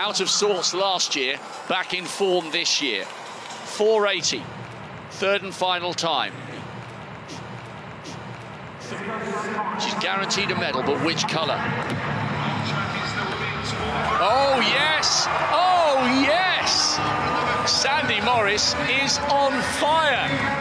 Out of sorts last year, back in form this year. 480, third and final time. She's guaranteed a medal, but which colour? Oh, yes! Oh, yes! Sandi Morris is on fire.